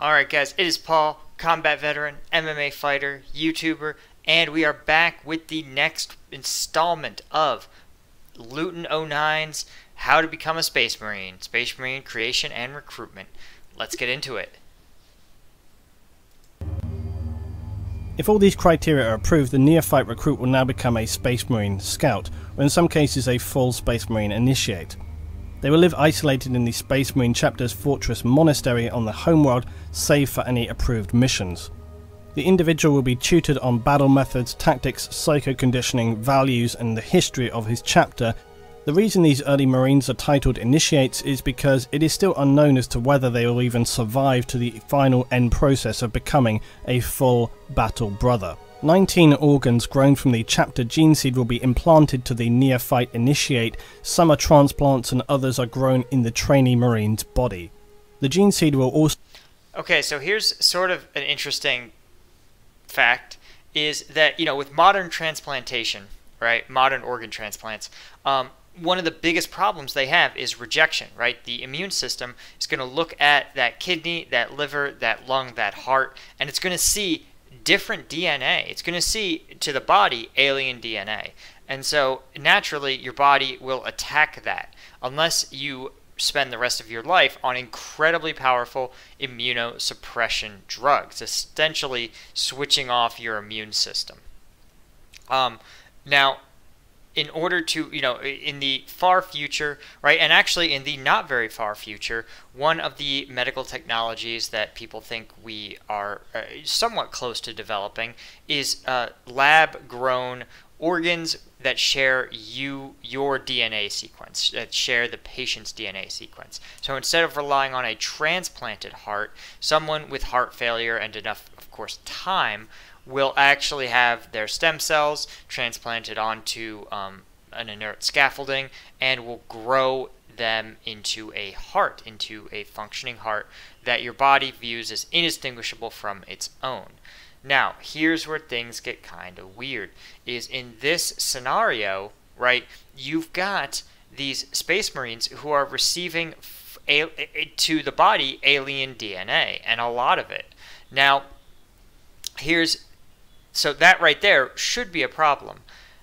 Alright, guys, it is Paul, combat veteran, MMA fighter, YouTuber, and we are back with the next installment of Luetin 09's How to Become a Space Marine Space Marine Creation and Recruitment. Let's get into it. If all these criteria are approved, the neophyte recruit will now become a Space Marine Scout, or in some cases a full Space Marine Initiate. They will live isolated in the Space Marine Chapter's Fortress Monastery on the homeworld, save for any approved missions. The individual will be tutored on battle methods, tactics, psycho conditioning, values, and the history of his chapter. The reason these early Marines are titled Initiates is because it is still unknown as to whether they will even survive to the final end process of becoming a full battle brother. 19 organs grown from the chapter gene seed will be implanted to the neophyte initiate, some are transplants and others are grown in the trainee marine's body. The gene seed will also... Okay, so here's sort of an interesting fact, is that, you know, with modern transplantation, right, modern organ transplants, um, one of the biggest problems they have is rejection, right? The immune system is going to look at that kidney, that liver, that lung, that heart, and it's going to see different DNA. It's going to see to the body alien DNA. And so naturally, your body will attack that unless you spend the rest of your life on incredibly powerful immunosuppression drugs, essentially switching off your immune system. Um, now, in order to, you know, in the far future, right, and actually in the not very far future, one of the medical technologies that people think we are uh, somewhat close to developing is uh, lab grown organs that share you your DNA sequence, that share the patient's DNA sequence. So instead of relying on a transplanted heart, someone with heart failure and enough, of course, time will actually have their stem cells transplanted onto um, an inert scaffolding and will grow them into a heart, into a functioning heart that your body views as indistinguishable from its own. Now, here's where things get kind of weird. Is in this scenario, right? You've got these space marines who are receiving to the body alien DNA and a lot of it. Now, here's so that right there should be a problem.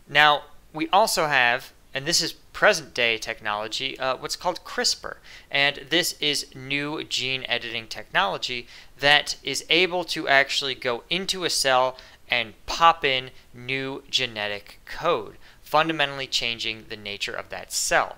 Now, we also have, and this is present day technology, uh, what's called CRISPR. And this is new gene editing technology that is able to actually go into a cell and pop in new genetic code, fundamentally changing the nature of that cell.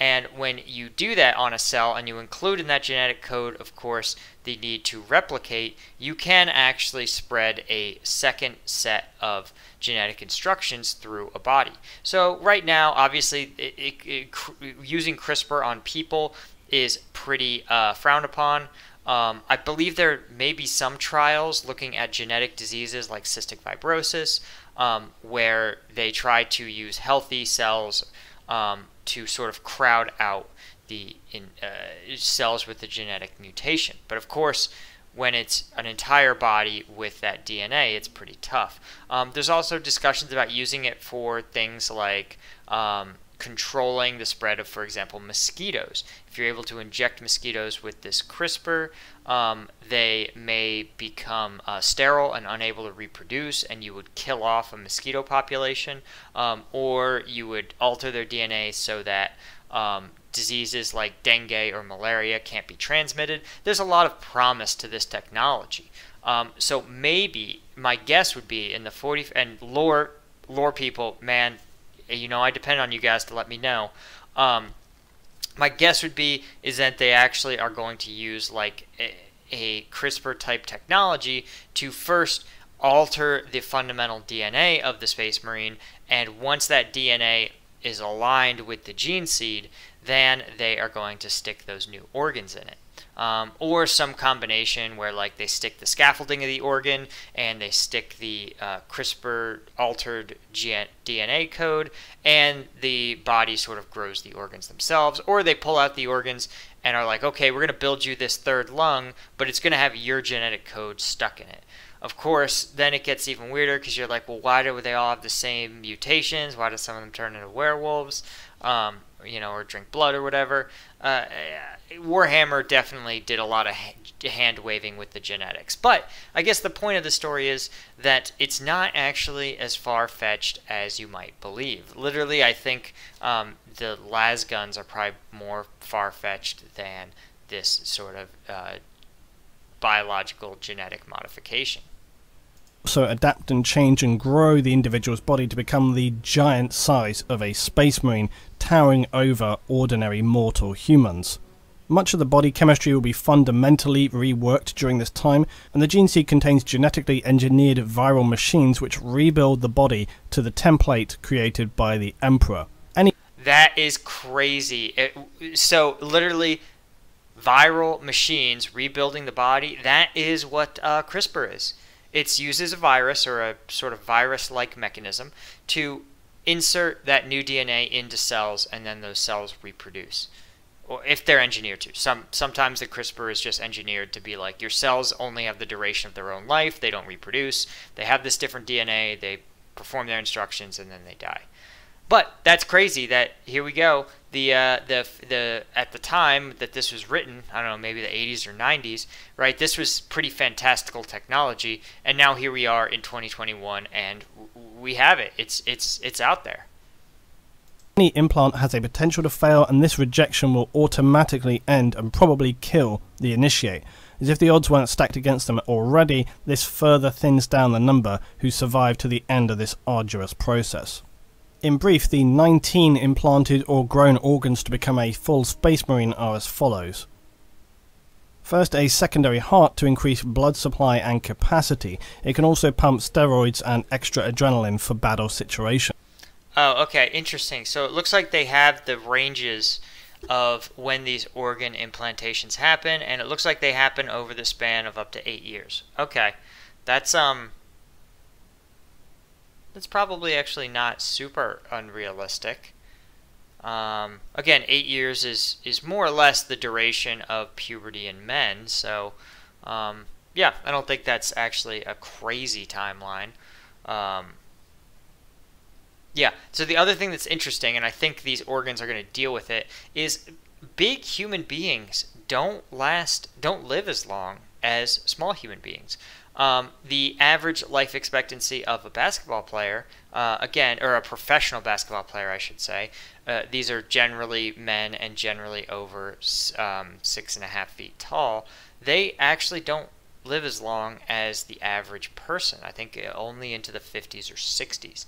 And when you do that on a cell and you include in that genetic code, of course, the need to replicate, you can actually spread a second set of genetic instructions through a body. So right now, obviously, it, it, it, using CRISPR on people is pretty uh, frowned upon. Um, I believe there may be some trials looking at genetic diseases like cystic fibrosis, um, where they try to use healthy cells um, to sort of crowd out the in, uh, cells with the genetic mutation. But of course, when it's an entire body with that DNA, it's pretty tough. Um, there's also discussions about using it for things like um, controlling the spread of, for example, mosquitoes. If you're able to inject mosquitoes with this CRISPR, um, they may become uh, sterile and unable to reproduce, and you would kill off a mosquito population, um, or you would alter their DNA so that um, diseases like dengue or malaria can't be transmitted. There's a lot of promise to this technology. Um, so maybe my guess would be in the 40 and lore lore people, man, you know, I depend on you guys to let me know. Um, my guess would be is that they actually are going to use like a, a CRISPR type technology to first alter the fundamental DNA of the Space Marine, and once that DNA is aligned with the gene seed, then they are going to stick those new organs in it um, or some combination where like they stick the scaffolding of the organ and they stick the uh, CRISPR altered DNA code and the body sort of grows the organs themselves or they pull out the organs and are like okay we're going to build you this third lung but it's going to have your genetic code stuck in it of course, then it gets even weirder because you're like, well, why do they all have the same mutations? Why do some of them turn into werewolves? Um, you know, or drink blood or whatever. Uh, Warhammer definitely did a lot of hand waving with the genetics. But I guess the point of the story is that it's not actually as far fetched as you might believe. Literally, I think um, the las guns are probably more far fetched than this sort of uh, biological genetic modification. So adapt and change and grow the individual's body to become the giant size of a space marine towering over ordinary mortal humans. Much of the body chemistry will be fundamentally reworked during this time, and the gene seed contains genetically engineered viral machines which rebuild the body to the template created by the Emperor. Any that is crazy. It, so literally, viral machines rebuilding the body. That is what uh, CRISPR is. It uses a virus or a sort of virus-like mechanism to insert that new DNA into cells, and then those cells reproduce or if they're engineered to. Some sometimes the CRISPR is just engineered to be like your cells only have the duration of their own life. They don't reproduce. They have this different DNA. They perform their instructions and then they die. But that's crazy. That here we go. The uh, the the at the time that this was written, I don't know, maybe the 80s or 90s, right? This was pretty fantastical technology, and now here we are in 2021, and we have it. It's it's it's out there any implant has a potential to fail and this rejection will automatically end and probably kill the initiate. As if the odds weren't stacked against them already, this further thins down the number who survive to the end of this arduous process. In brief, the 19 implanted or grown organs to become a full Space Marine are as follows. First, a secondary heart to increase blood supply and capacity. It can also pump steroids and extra adrenaline for battle situations. Oh, okay, interesting. So it looks like they have the ranges of when these organ implantations happen, and it looks like they happen over the span of up to eight years. Okay, that's um, that's probably actually not super unrealistic. Um, again, eight years is is more or less the duration of puberty in men. So, um, yeah, I don't think that's actually a crazy timeline. Um, yeah. So the other thing that's interesting, and I think these organs are going to deal with it, is big human beings don't last, don't live as long as small human beings. Um, the average life expectancy of a basketball player, uh, again, or a professional basketball player, I should say, uh, these are generally men and generally over um, six and a half feet tall. They actually don't live as long as the average person. I think only into the 50s or 60s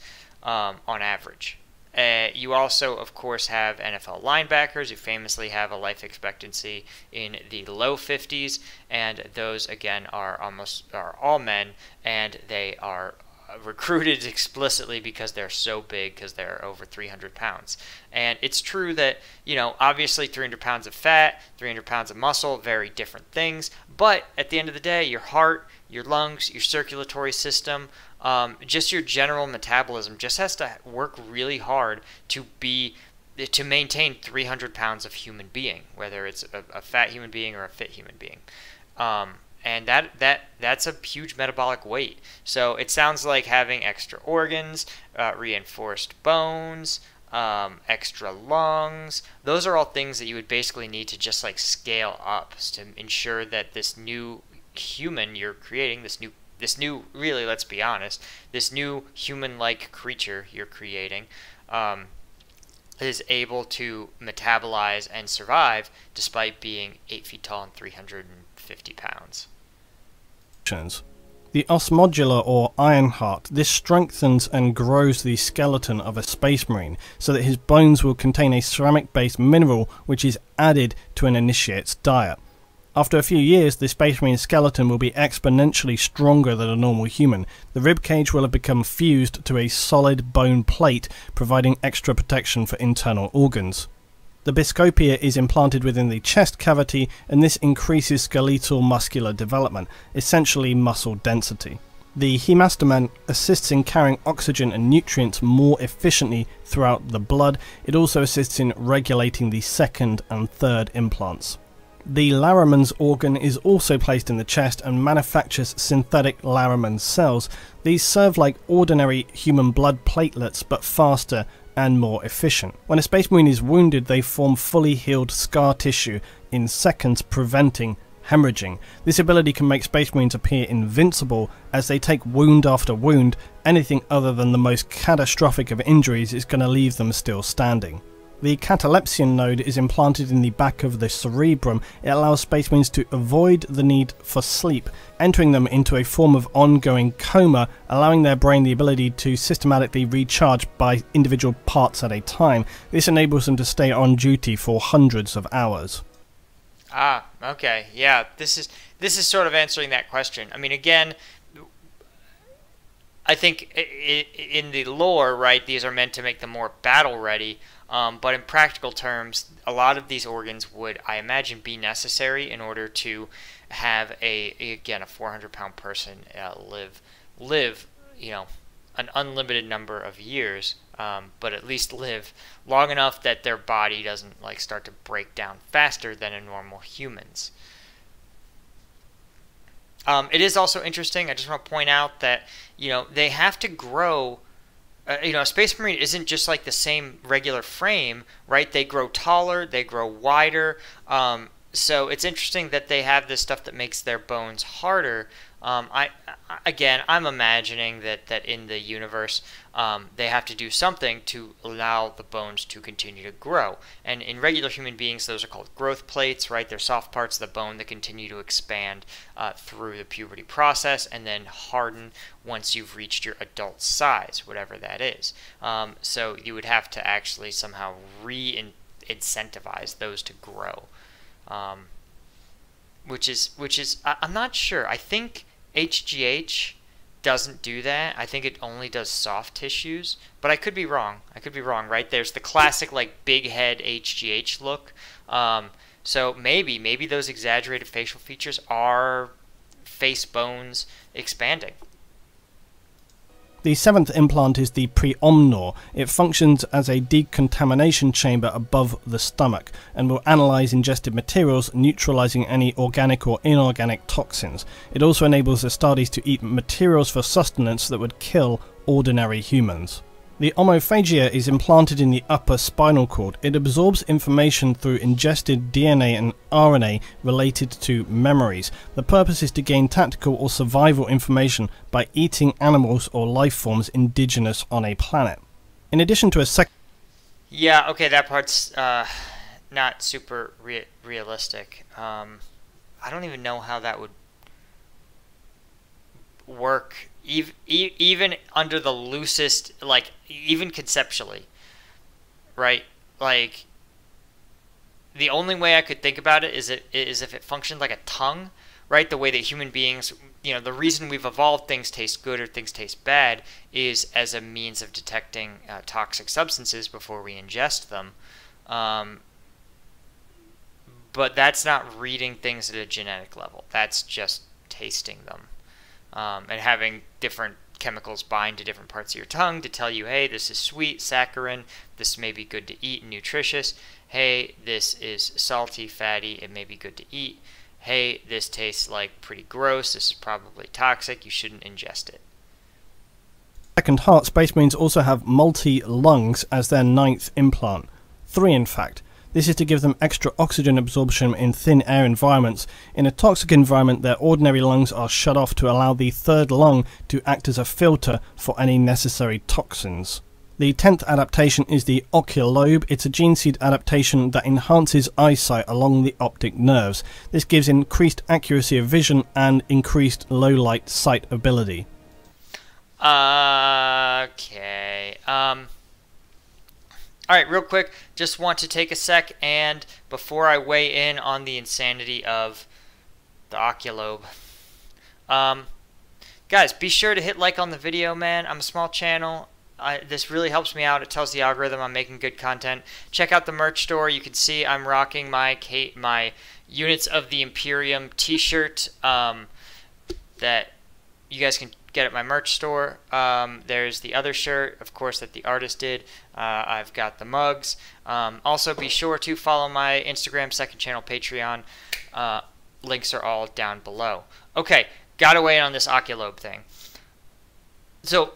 um, on average. Uh, you also, of course, have NFL linebackers who famously have a life expectancy in the low 50s, and those again are almost are all men, and they are recruited explicitly because they're so big because they're over 300 pounds. And it's true that, you know, obviously 300 pounds of fat, 300 pounds of muscle, very different things. But at the end of the day, your heart, your lungs, your circulatory system, um, just your general metabolism just has to work really hard to be to maintain 300 pounds of human being, whether it's a, a fat human being or a fit human being. Um, and that that that's a huge metabolic weight. So it sounds like having extra organs, uh, reinforced bones, um, extra lungs. Those are all things that you would basically need to just like scale up to ensure that this new human you're creating, this new this new, really, let's be honest, this new human-like creature you're creating um, is able to metabolize and survive despite being 8 feet tall and 350 pounds. The Ossmodula or Ironheart, this strengthens and grows the skeleton of a space marine so that his bones will contain a ceramic based mineral which is added to an initiate's diet. After a few years, the Space Marine skeleton will be exponentially stronger than a normal human. The rib cage will have become fused to a solid bone plate, providing extra protection for internal organs. The Biscopea is implanted within the chest cavity, and this increases skeletal muscular development, essentially muscle density. The Haemastamen assists in carrying oxygen and nutrients more efficiently throughout the blood. It also assists in regulating the second and third implants. The Larraman's organ is also placed in the chest and manufactures synthetic Larraman cells. These serve like ordinary human blood platelets but faster and more efficient. When a Space Marine is wounded, they form fully healed scar tissue in seconds, preventing hemorrhaging. This ability can make Space Marines appear invincible as they take wound after wound. Anything other than the most catastrophic of injuries is going to leave them still standing. The Catalepsean node is implanted in the back of the cerebrum. It allows Space Marines to avoid the need for sleep, entering them into a form of ongoing coma, allowing their brain the ability to systematically recharge by individual parts at a time. This enables them to stay on duty for hundreds of hours. Ah, okay. Yeah, this is this is sort of answering that question. I mean, again, I think in the lore, right, these are meant to make them more battle ready. Um, but in practical terms, a lot of these organs would, I imagine, be necessary in order to have a again a 400 pound person uh, live live you know an unlimited number of years, um, but at least live long enough that their body doesn't like start to break down faster than a normal human's. Um, it is also interesting. I just want to point out that you know they have to grow uh, you know, a Space Marine isn't just like the same regular frame, right? They grow taller, they grow wider. Um, so it's interesting that they have this stuff that makes their bones harder. Um, I again, I'm imagining that that in the universe, um, they have to do something to allow the bones to continue to grow. And in regular human beings, those are called growth plates, right? They're soft parts of the bone that continue to expand uh, through the puberty process and then harden once you've reached your adult size, whatever that is. Um, so you would have to actually somehow re-incentivize those to grow. Um, which is which is I, I'm not sure. I think HGH doesn't do that. I think it only does soft tissues, but I could be wrong. I could be wrong, right? There's the classic like big head HGH look. Um, so maybe maybe those exaggerated facial features are face bones expanding. The seventh implant is the preomnor. It functions as a decontamination chamber above the stomach and will analyze ingested materials, neutralizing any organic or inorganic toxins. It also enables the Astartes to eat materials for sustenance that would kill ordinary humans. The Omophagea is implanted in the upper spinal cord. It absorbs information through ingested DNA and RNA related to memories. The purpose is to gain tactical or survival information by eating animals or life forms indigenous on a planet. In addition to a sec. Yeah, okay, that part's uh, not super re realistic. Um, I don't even know how that would work even, under the loosest, like, even conceptually, right? Like, the only way I could think about it is it is if it functioned like a tongue, right? The way that human beings, you know, the reason we've evolved things taste good or things taste bad is as a means of detecting uh, toxic substances before we ingest them. Um, but that's not reading things at a genetic level. That's just tasting them um, and having different chemicals bind to different parts of your tongue to tell you, hey, this is sweet, saccharin, this may be good to eat and nutritious. Hey, this is salty, fatty, it may be good to eat. Hey, this tastes like pretty gross, this is probably toxic, you shouldn't ingest it. Second heart, Space Marines also have multi lungs as their ninth implant. Three, in fact. This is to give them extra oxygen absorption in thin air environments. In a toxic environment, their ordinary lungs are shut off to allow the third lung to act as a filter for any necessary toxins. The 10th adaptation is the Occulobe. It's a gene seed adaptation that enhances eyesight along the optic nerves. This gives increased accuracy of vision and increased low light sight ability. Uh, okay. Um all right, real quick, just want to take a sec and before I weigh in on the insanity of the Occulobe, um, guys, be sure to hit like on the video, man. I'm a small channel. I, this really helps me out. It tells the algorithm I'm making good content. Check out the merch store. You can see I'm rocking my Kate, my Units of the Imperium T-shirt um, that you guys can get at my merch store. Um, there's the other shirt, of course, that the artist did. Uh, I've got the mugs. Um, also, be sure to follow my Instagram, second channel, Patreon. Uh, links are all down below. Okay, got away on this Occulobe thing. So,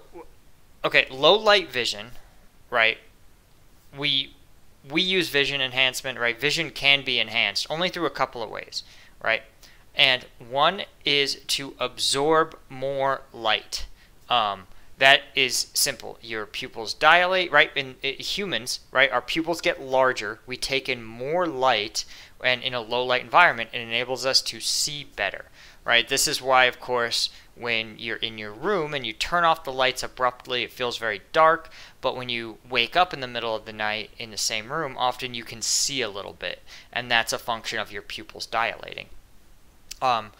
okay, low light vision, right? we we use vision enhancement, right? Vision can be enhanced only through a couple of ways, right? And one is to absorb more light. Um, that is simple. Your pupils dilate, right? In, in, humans, right, our pupils get larger. We take in more light, and in a low light environment, it enables us to see better, right? This is why, of course, when you're in your room and you turn off the lights abruptly, it feels very dark. But when you wake up in the middle of the night in the same room, often you can see a little bit, and that's a function of your pupils dilating. Um,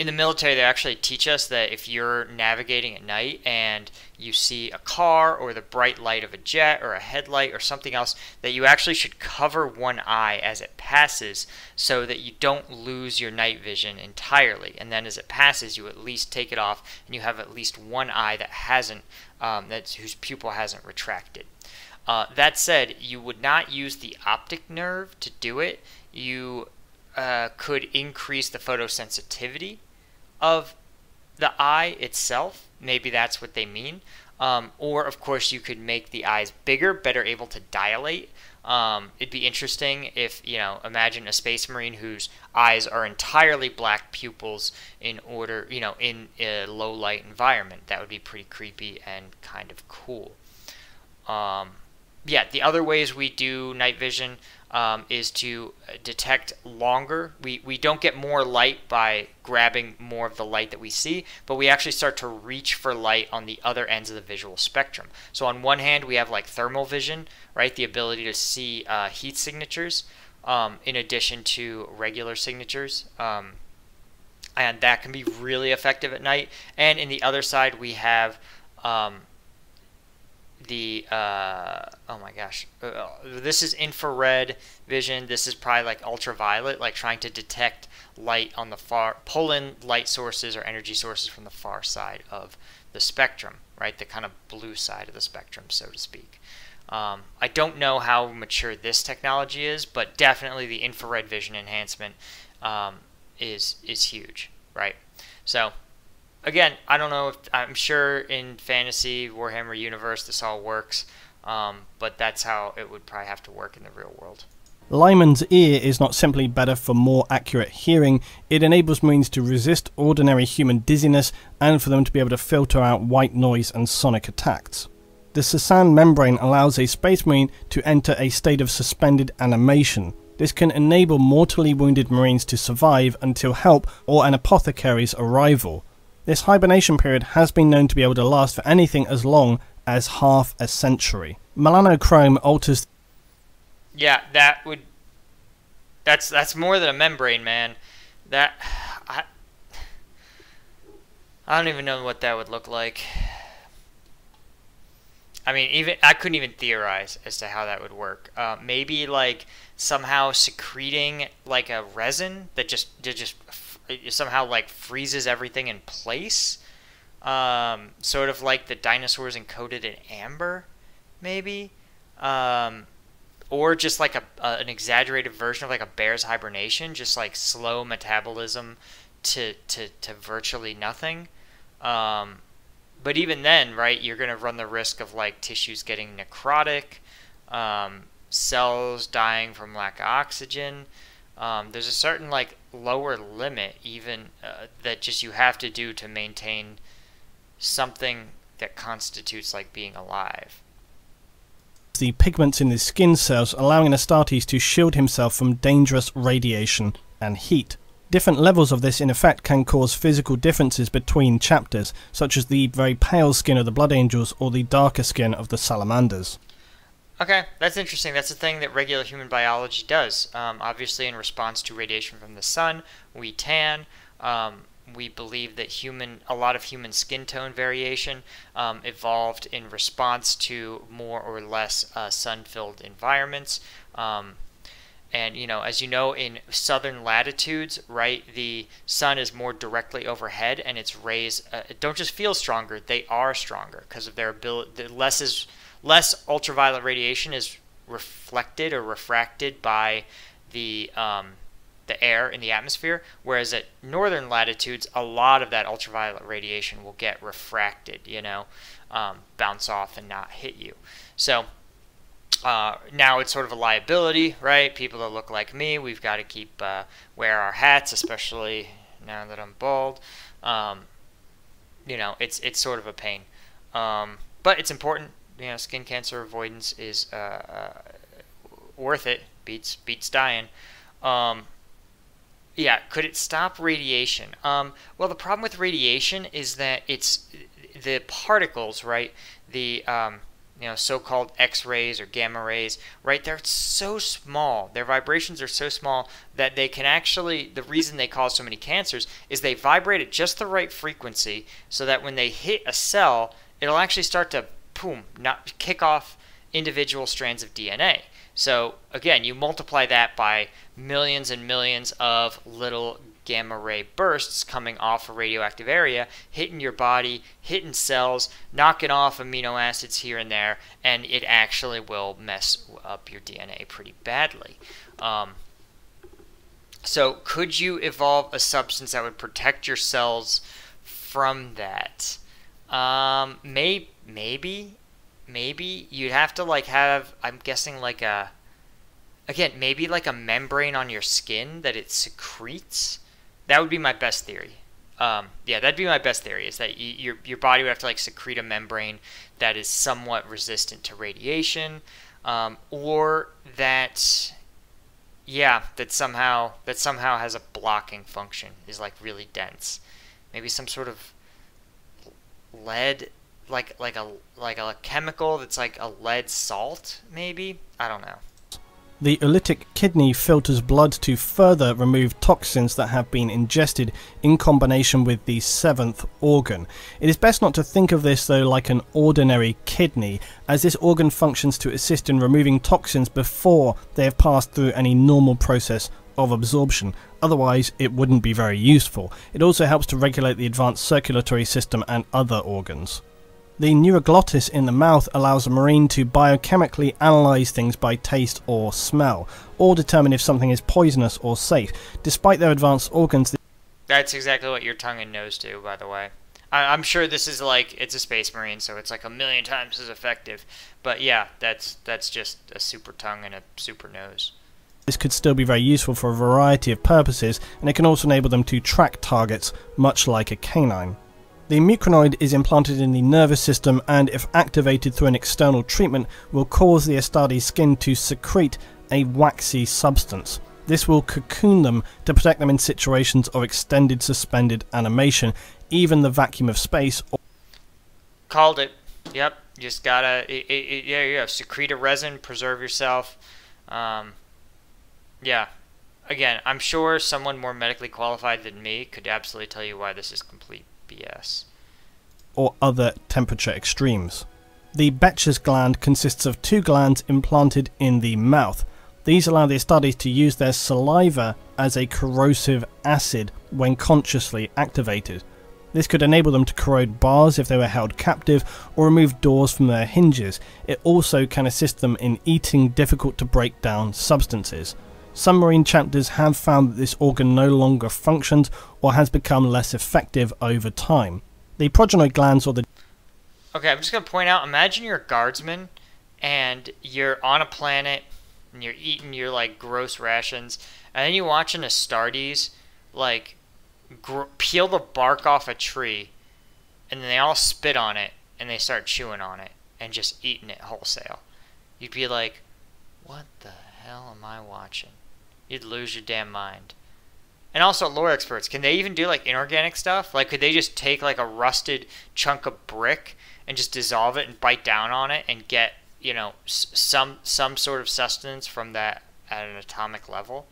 in the military, they actually teach us that if you're navigating at night and you see a car or the bright light of a jet or a headlight or something else, that you actually should cover one eye as it passes so that you don't lose your night vision entirely. And then as it passes, you at least take it off and you have at least one eye that hasn't, um, that's, whose pupil hasn't retracted. Uh, that said, you would not use the optic nerve to do it. You uh, could increase the photosensitivity of the eye itself. Maybe that's what they mean. Um, or, of course, you could make the eyes bigger, better able to dilate. Um, it'd be interesting if, you know, imagine a space marine whose eyes are entirely black pupils in order, you know, in a low light environment. That would be pretty creepy and kind of cool. Um, yeah, the other ways we do night vision um, is to detect longer. We, we don't get more light by grabbing more of the light that we see, but we actually start to reach for light on the other ends of the visual spectrum. So on one hand, we have like thermal vision, right? The ability to see uh, heat signatures um, in addition to regular signatures. Um, and that can be really effective at night. And in the other side, we have um, the uh, oh my gosh uh, this is infrared vision. This is probably like ultraviolet like trying to detect light on the far pull in light sources or energy sources from the far side of the spectrum right? The kind of blue side of the spectrum so to speak. Um, I don't know how mature this technology is but definitely the infrared vision enhancement um, is is huge right? So again, I don't know if I'm sure in fantasy Warhammer universe this all works, um, but that's how it would probably have to work in the real world. Lyman's ear is not simply better for more accurate hearing, it enables Marines to resist ordinary human dizziness and for them to be able to filter out white noise and sonic attacks. The Sus-an membrane allows a Space Marine to enter a state of suspended animation. This can enable mortally wounded Marines to survive until help or an apothecary's arrival. This hibernation period has been known to be able to last for anything as long as half a century. Melanochrome alters. Yeah, that would. That's that's more than a membrane, man. That I. I don't even know what that would look like. I mean, even I couldn't even theorize as to how that would work. Uh, maybe like somehow secreting like a resin that just that just it somehow like freezes everything in place. Um, sort of like the dinosaurs encoded in amber, maybe. Um, or just like a, a, an exaggerated version of like a bear's hibernation, just like slow metabolism to to, to virtually nothing. Um, but even then, right, you're gonna run the risk of like tissues getting necrotic, um, cells dying from lack of oxygen. Um, there's a certain like lower limit even uh, that just you have to do to maintain something that constitutes like being alive. The pigments in his skin cells allowing Astartes to shield himself from dangerous radiation and heat. Different levels of this in effect can cause physical differences between chapters, such as the very pale skin of the Blood Angels or the darker skin of the Salamanders. Okay, that's interesting. That's a thing that regular human biology does. Um, obviously, in response to radiation from the sun, we tan. Um, we believe that human, a lot of human skin tone variation um, evolved in response to more or less uh, sun-filled environments. Um, and you know, as you know, in southern latitudes, right, the sun is more directly overhead, and its rays uh, don't just feel stronger; they are stronger because of their ability. The less is less ultraviolet radiation is reflected or refracted by the um, the air in the atmosphere, whereas at northern latitudes, a lot of that ultraviolet radiation will get refracted, you know, um, bounce off and not hit you. So uh, now it's sort of a liability, right? People that look like me, we've got to keep uh, wear our hats, especially now that I'm bald. Um, you know, it's it's sort of a pain, um, but it's important. You know, skin cancer avoidance is uh, uh worth it. Beats beats dying. Um, yeah, could it stop radiation? Um, well, the problem with radiation is that it's the particles, right? The um, you know so-called X-rays or gamma rays, right? They're so small. Their vibrations are so small that they can actually. The reason they cause so many cancers is they vibrate at just the right frequency, so that when they hit a cell, it'll actually start to boom, not kick off individual strands of DNA. So again, you multiply that by millions and millions of little gamma ray bursts coming off a radioactive area, hitting your body, hitting cells, knocking off amino acids here and there, and it actually will mess up your DNA pretty badly. Um, so, could you evolve a substance that would protect your cells from that? Um, may, maybe, maybe you'd have to like have. I'm guessing like a again maybe like a membrane on your skin that it secretes that would be my best theory. Um, yeah, that'd be my best theory. Is that you, your your body would have to like secrete a membrane that is somewhat resistant to radiation, um, or that, yeah, that somehow that somehow has a blocking function. Is like really dense. Maybe some sort of lead, like like a like a chemical that's like a lead salt. Maybe I don't know. The oolitic kidney filters blood to further remove toxins that have been ingested in combination with the seventh organ. It is best not to think of this though like an ordinary kidney, as this organ functions to assist in removing toxins before they have passed through any normal process of absorption. Otherwise, it wouldn't be very useful. It also helps to regulate the advanced circulatory system and other organs. The neuroglottis in the mouth allows a marine to biochemically analyze things by taste or smell, or determine if something is poisonous or safe. Despite their advanced organs, that's exactly what your tongue and nose do, by the way. I- am sure this is like it's a space marine, so it's like a million times as effective. But yeah, that's that's just a super tongue and a super nose. This could still be very useful for a variety of purposes, and it can also enable them to track targets, much like a canine. The mucranoid is implanted in the nervous system and if activated through an external treatment will cause the Astartes skin to secrete a waxy substance. This will cocoon them to protect them in situations of extended suspended animation, even the vacuum of space. Called it. Yep. Just gotta, it, it, yeah, yeah. Secrete a resin, preserve yourself. Um, yeah. Again, I'm sure someone more medically qualified than me could absolutely tell you why this is complete BS. Or other temperature extremes. The Betcher's gland consists of two glands implanted in the mouth. These allow the Astartes to use their saliva as a corrosive acid when consciously activated. This could enable them to corrode bars if they were held captive or remove doors from their hinges. It also can assist them in eating difficult to break down substances. Some marine chapters have found that this organ no longer functions or has become less effective over time. The progenoid glands or the Okay, I'm just going to point out imagine you're a guardsman and you're on a planet and you're eating your like gross rations and then you watch an Astartes like peel the bark off a tree and then they all spit on it and they start chewing on it and just eating it wholesale. You'd be like, what the hell am I watching? You'd lose your damn mind. And also lore experts, can they even do like inorganic stuff? Like could they just take like a rusted chunk of brick and just dissolve it and bite down on it and get, you know, some some sort of sustenance from that at an atomic level?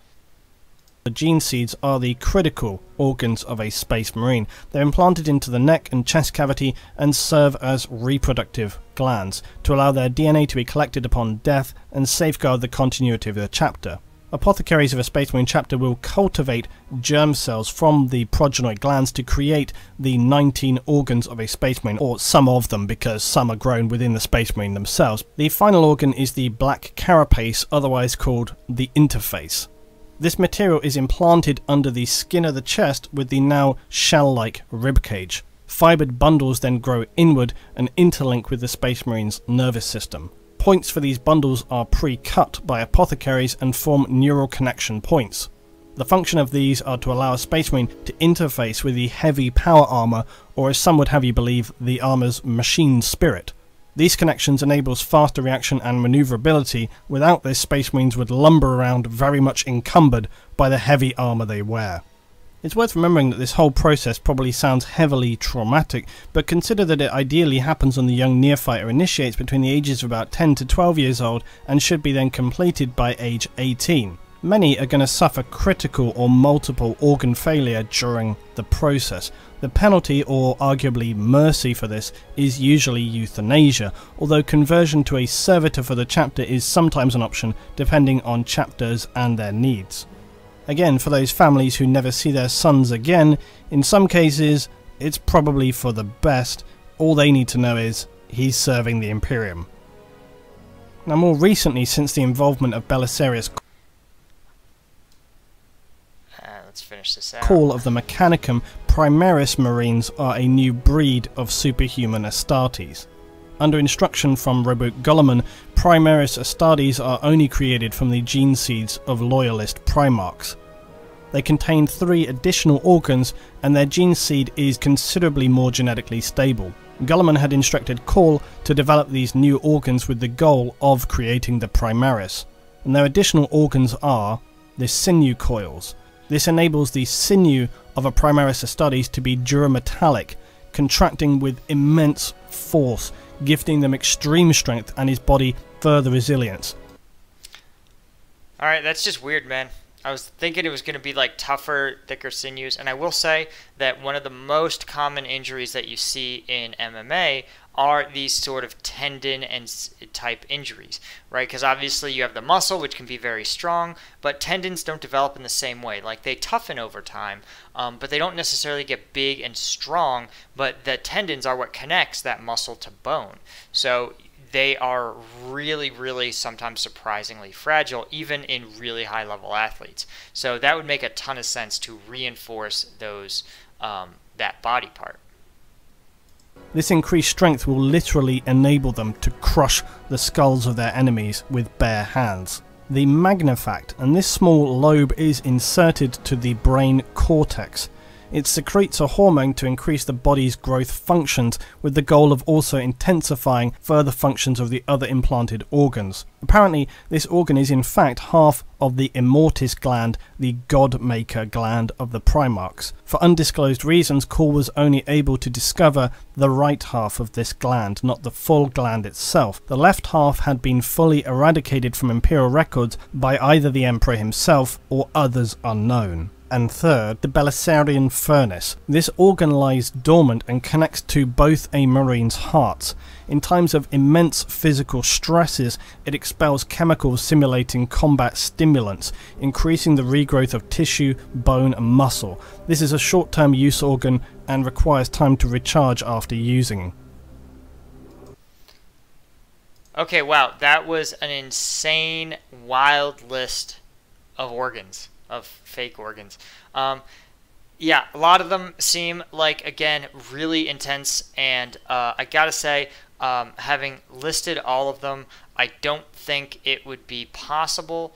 The gene seeds are the critical organs of a space marine. They're implanted into the neck and chest cavity and serve as reproductive glands to allow their DNA to be collected upon death and safeguard the continuity of the chapter. Apothecaries of a Space Marine chapter will cultivate germ cells from the progenoid glands to create the 19 organs of a Space Marine, or some of them because some are grown within the Space Marine themselves. The final organ is the black carapace, otherwise called the interface. This material is implanted under the skin of the chest with the now shell-like ribcage. Fibered bundles then grow inward and interlink with the Space Marine's nervous system. Points for these bundles are pre-cut by apothecaries and form neural connection points. The function of these are to allow a Space Marine to interface with the heavy power armor, or as some would have you believe, the armor's machine spirit. These connections enables faster reaction and maneuverability, without this Space Marines would lumber around very much encumbered by the heavy armor they wear. It's worth remembering that this whole process probably sounds heavily traumatic, but consider that it ideally happens when the young neophyte initiates between the ages of about 10 to 12 years old and should be then completed by age 18. Many are going to suffer critical or multiple organ failure during the process. The penalty, or arguably mercy for this, is usually euthanasia, although conversion to a servitor for the chapter is sometimes an option depending on chapters and their needs. Again, for those families who never see their sons again, in some cases, it's probably for the best. All they need to know is he's serving the Imperium. Now, more recently, since the involvement of Belisarius ah, let's finish this out. Cawl of the Mechanicum, Primaris Marines are a new breed of superhuman Astartes. Under instruction from Roboute Guilliman, Primaris Astartes are only created from the gene seeds of Loyalist Primarchs. They contain three additional organs, and their gene seed is considerably more genetically stable. Guilliman had instructed Cawl to develop these new organs with the goal of creating the Primaris, and their additional organs are the sinew coils, this enables the sinew of a Primaris Astartes to be durametallic, contracting with immense force, gifting them extreme strength and his body further resilience. Alright, that's just weird, man. I was thinking it was going to be like tougher, thicker sinews, and I will say that one of the most common injuries that you see in MMA are these sort of tendon and type injuries, right? Because obviously you have the muscle, which can be very strong, but tendons don't develop in the same way. Like they toughen over time, um, but they don't necessarily get big and strong. But the tendons are what connects that muscle to bone. So they are really, really sometimes surprisingly fragile, even in really high level athletes. So that would make a ton of sense to reinforce those um, that body part. This increased strength will literally enable them to crush the skulls of their enemies with bare hands. The Magnificat, and this small lobe is inserted to the brain cortex, it secretes a hormone to increase the body's growth functions with the goal of also intensifying further functions of the other implanted organs. Apparently, this organ is in fact half of the immortis gland, the god maker gland of the Primarchs. For undisclosed reasons, Cawl was only able to discover the right half of this gland, not the full gland itself. The left half had been fully eradicated from Imperial records by either the Emperor himself or others unknown and third, the Belisarian furnace. This organ lies dormant and connects to both a marine's hearts. In times of immense physical stresses, it expels chemicals simulating combat stimulants, increasing the regrowth of tissue, bone, and muscle. This is a short term use organ and requires time to recharge after using. Okay, wow, that was an insane, wild list of organs of fake organs. Um, yeah, a lot of them seem like again really intense, and uh, I gotta say, um, having listed all of them, I don't think it would be possible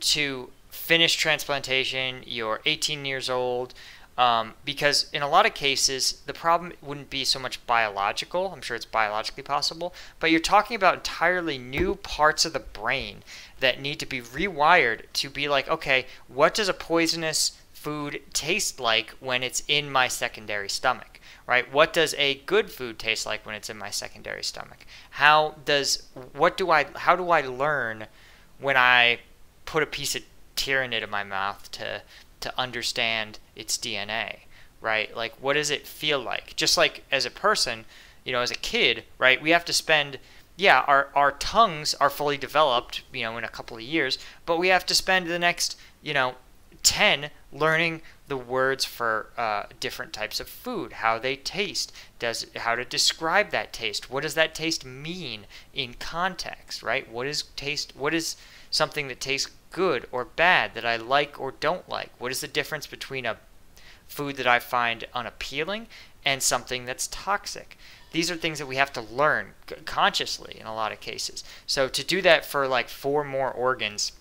to finish transplantation. You're 18 years old. Um, because in a lot of cases, the problem wouldn't be so much biological. I'm sure it's biologically possible, but you're talking about entirely new parts of the brain that need to be rewired to be like, okay, what does a poisonous food taste like when it's in my secondary stomach? Right? What does a good food taste like when it's in my secondary stomach? How does what do I how do I learn when I put a piece of Tyranid in my mouth to to understand its DNA, right? Like what does it feel like? Just like as a person, you know, as a kid, right? We have to spend yeah, our, our tongues are fully developed, you know, in a couple of years, but we have to spend the next, you know, 10 learning the words for uh, different types of food, how they taste, does how to describe that taste. What does that taste mean in context, right? What is taste? What is something that tastes good or bad that I like or don't like? What is the difference between a food that I find unappealing, and something that's toxic. These are things that we have to learn consciously in a lot of cases. So to do that for like four more organs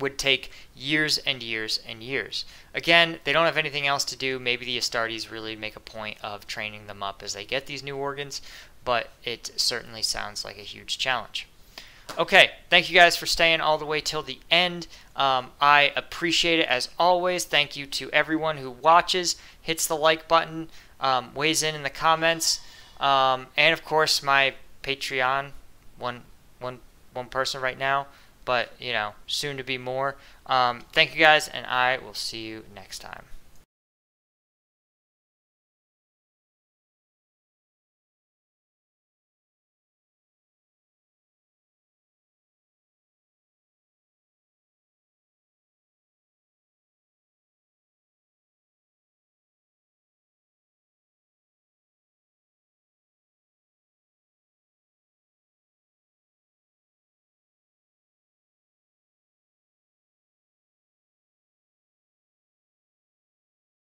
would take years and years and years. Again, they don't have anything else to do. Maybe the Astartes really make a point of training them up as they get these new organs, but it certainly sounds like a huge challenge. Okay, thank you guys for staying all the way till the end. Um, I appreciate it as always. Thank you to everyone who watches, hits the like button, um, weighs in in the comments, um, and of course my Patreon. One, one, one person right now but you know, soon to be more. Um, thank you guys, and I will see you next time.